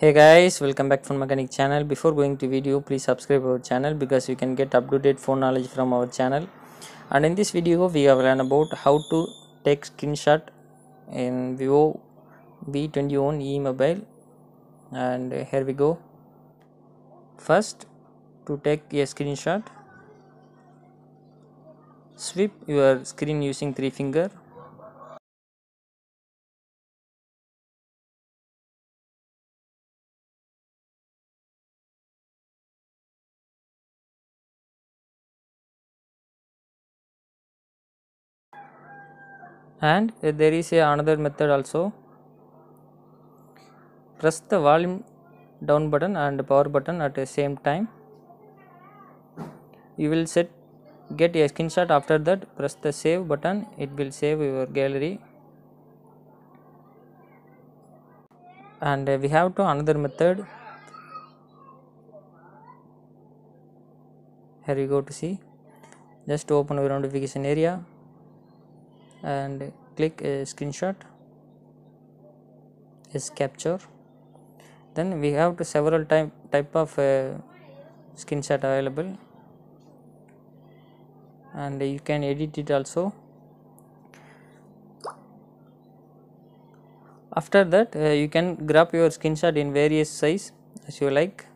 hey guys welcome back Phone Mechanic channel. Before going to video please subscribe our channel because you can get up to date phone knowledge from our channel. And in this video we have learned about how to take screenshot in vivo v21 e mobile and here we go. First to take a screenshot sweep your screen using three finger and there is a another method also. Press the volume down button and power button at the same time. You will set get a screenshot after that. Press the save button. It will save your gallery. And we have to another method. Here you go to see. Just open your notification area and click a screenshot is capture. Then we have to several type type of uh, screenshot available. And you can edit it also. After that uh, you can grab your screenshot in various size as you like.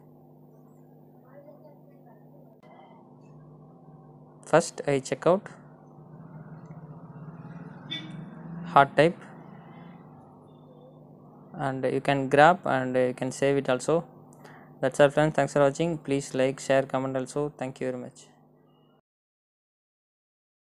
First I check out hard type. And you can grab and you can save it also. That's all friends. Thanks for watching. Please like share comment also. Thank you very much